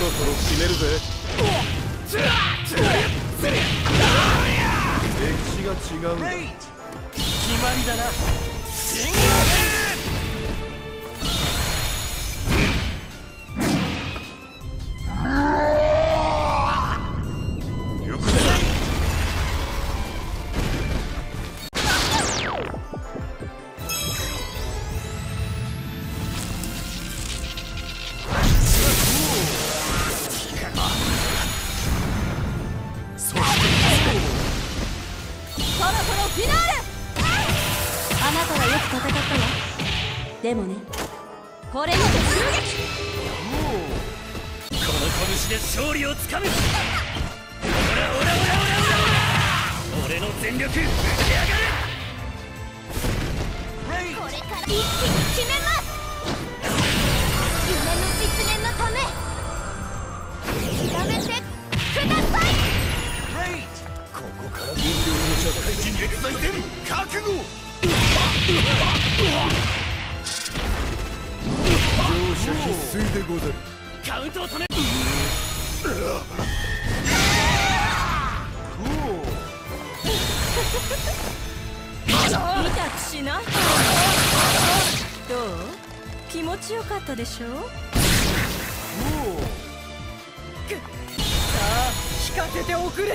ろそろ決めるぜ。歴史が違うんだ。決まりだな。ィナーレあなたはよく戦ったわでもねこれにて襲撃この拳で勝利をつかむオラオラオラオラオラ俺の全力ぶち上がるこれから一気に決めます夢の実現のため。極めて。の社会人歴代戦覚悟どう？気持ちよかったでしょさあ聞かせておくれよ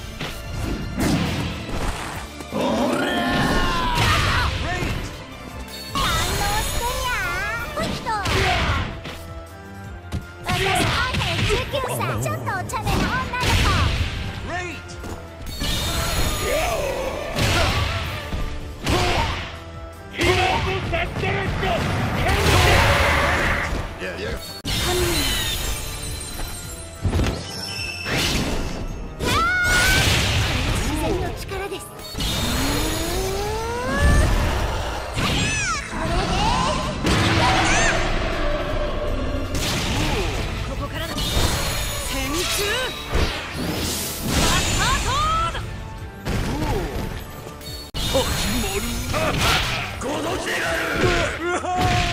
ごの字がヘ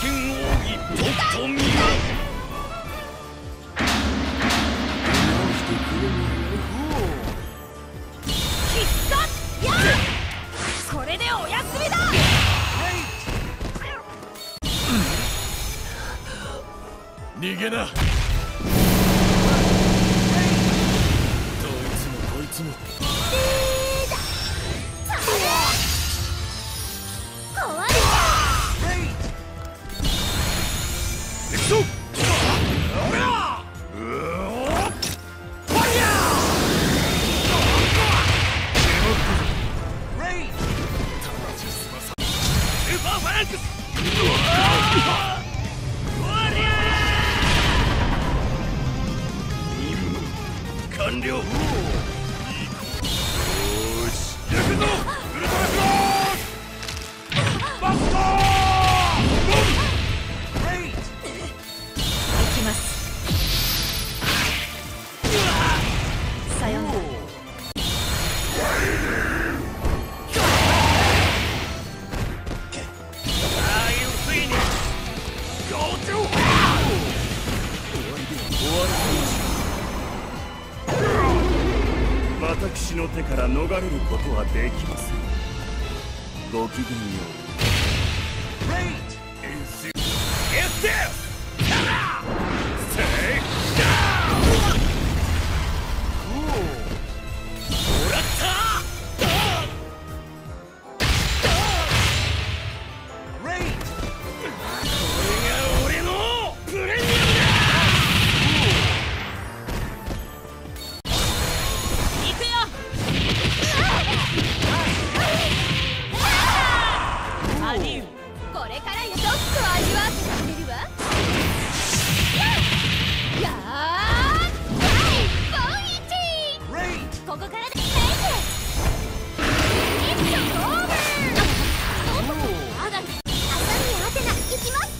剣奥義とっと見よ必殺やこれでお休みだ逃げな。ファランクス。完了。私の手から逃れることはできません。ごきげんよう。きます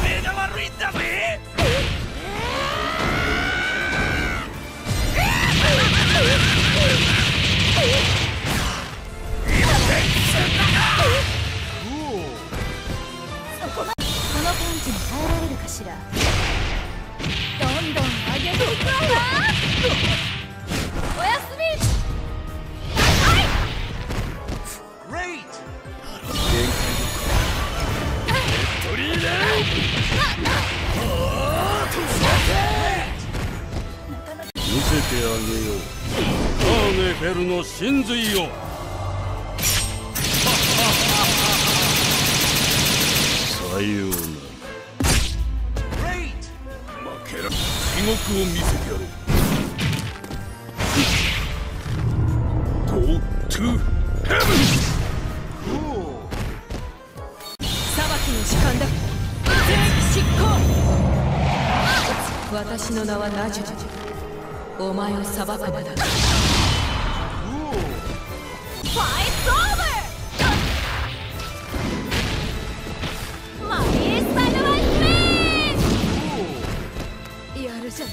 めえが悪いんだぜこのパンチにられるかしらどんどん上げていくわてあげよう。カーネフェルの真髄を。さようなら。負けら地獄を見せてやろう。Go to heaven! 時間だ。全員執行。私の名はナジュ。お前を裁く場だ。ファイトオーバー!マリスタイルイやるじゃん